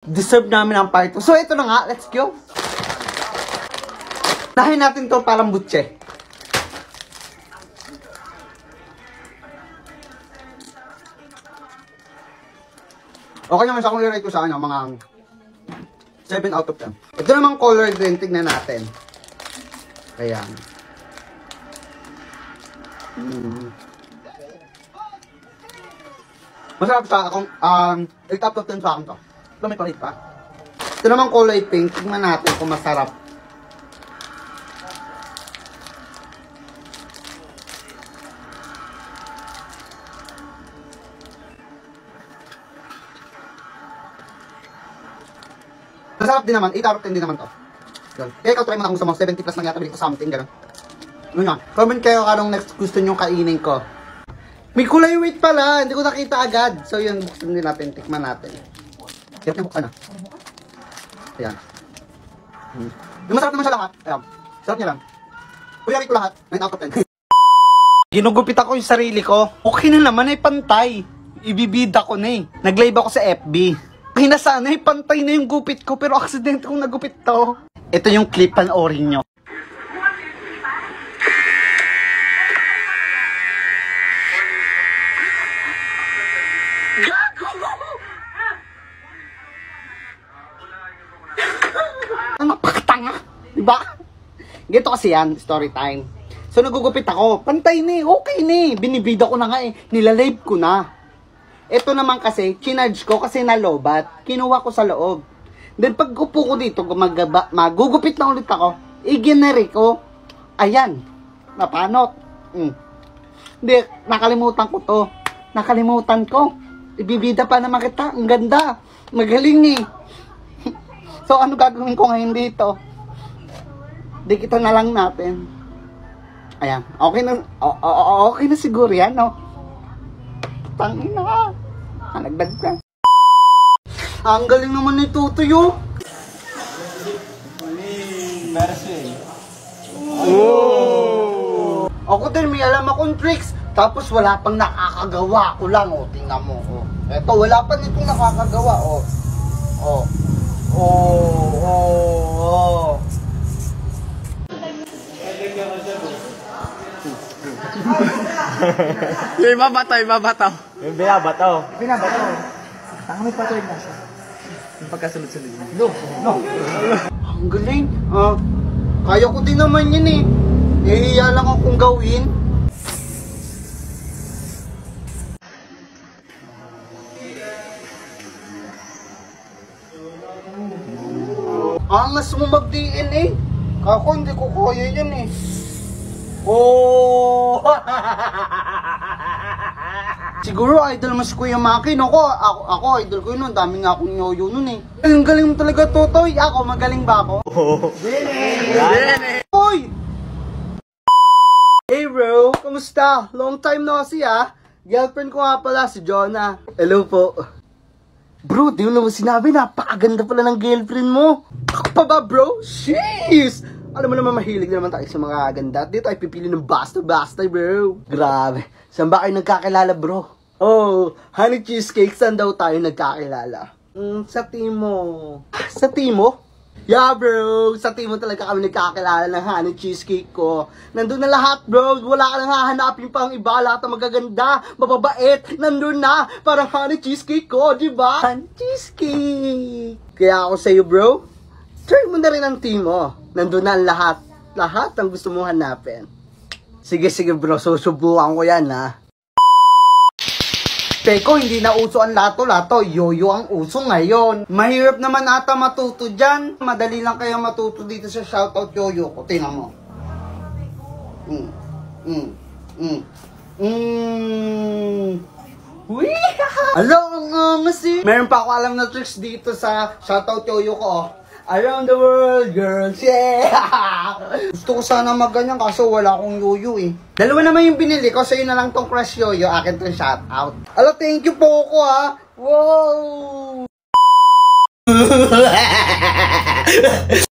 Deserve namin ang part 2. So, ito na nga. Let's go. Nahin natin to parang butche. Okay naman sa i-rate ko sa ano, mga 7 out of 10. Ito namang color din, tignan natin. Ayan. Hmm. Masarap sa akong, um, 8 out of 10 sa akin to. Ito may palit pa. Ito namang kulay pink, tignan natin kung masarap. Masarap din naman, 8 out of 10 din naman to. Ganun. Kaya ikaw try mo na kung gusto mo, 70 plus lang yata bili ko something, gano'n. Ano nga, comment kayo anong next gusto nyo kainin ko. May kulay wait pala, hindi ko nakita agad. So yun, buksan din natin, tikman natin. Hirap niya buksan ah. Ayan. Hmm. Yung masarap naman siya lahat. Ayan. Sarap niya lang. Kuya ko lahat, 9 out of 10. Ginugupit ako yung sarili ko. Okay na naman ay pantay. Ibibida ko na eh. Nag-live ako sa FB. Ay na sana eh, pantay na yung gupit ko pero aksidente kong nagupit to. Ito yung clip panoorin nyo. Ano pakatanga? Diba? Ganito kasi yan, story time. So nagugupit ako, pantay ni, okay ni. Binibida ko na nga eh, nilalive ko na. Ito naman kasi, chinarge ko kasi nalobat. Kinuha ko sa loob. Then pag upo ko dito, gumagaba, magugupit na ulit ako. I-generic ko. Ayan. Napanot. Mm. Hindi, nakalimutan ko to. Nakalimutan ko. Ibibida pa naman kita. Ang ganda. Magaling eh. so ano gagawin ko ngayon dito? Dikita na lang natin. Ayan. Okay na, o- o- okay na siguro yan, no? Tangina ka. Ah, nagdag ka. Ang galing naman ni Tutuyo. Oh. Ako din may alam akong tricks. Tapos wala pang nakakagawa ko lang. O, tingnan mo. O. Eto, wala pa nitong nakakagawa. O. O. O. O. O. Yung ibabataw, ibabataw. Yung binabataw. Binabato. Tanga may patuloy na siya. Yung pagkasunod-sunod. No, no. Ang galing. Ah, kaya ko din naman yun eh. Nahihiya lang akong gawin. Angas mo mag-DNA. Kako, hindi ko kaya yan eh. Oh! Siguro idol mo si Kuya Maki, no? Ako, ako, ako idol ko yun, ang dami nga akong yoyo nun eh. Ay, ang galing mo talaga, Totoy. Ako, magaling ba ako? Oo. Hoy! Hey bro, kamusta? Long time no see ah. Girlfriend ko nga pala si Jonah. Hello po. Bro, di mo naman sinabi, napakaganda pala ng girlfriend mo. Ako pa ba bro? Jeez! Alam mo naman mahilig na naman tayo sa mga ganda. Dito ay pipili ng basta-basta bro. Grabe. Saan ba kayo nagkakilala bro? Oh, honey cheesecake, saan daw tayo nagkakilala? Mm, sa Timo. Ah, Sa Timo? Yeah, bro. Sa Timo talaga kami nagkakilala ng honey cheesecake ko. Nandun na lahat, bro. Wala ka nang hahanapin pang iba. Lahat ng magaganda, mababait. Nandun na. Parang honey cheesecake ko, di ba? Honey cheesecake. Kaya ako sa'yo, bro. Try mo na rin ang Timo. Nandun na ang lahat. Lahat ang gusto mong hanapin. Sige, sige, bro. Susubukan ko yan, ha. Teko, hindi na uso ang lato-lato. Yoyo ang uso ngayon. Mahirap naman ata matuto dyan. Madali lang kaya matuto dito sa shoutout yoyo ko. Tingnan mo. Mm. Mm. Mm. Mm. Uy! Alo, ang eh. Meron pa ako alam na tricks dito sa shoutout yoyo ko. oh. Around the world, girls, yeah! Gusto ko sana magganyan kaso wala akong yoyo eh. Dalawa naman yung binili ko, sa'yo na lang tong crush yoyo, akin tong shoutout. Alo, thank you po ko ha! Wow!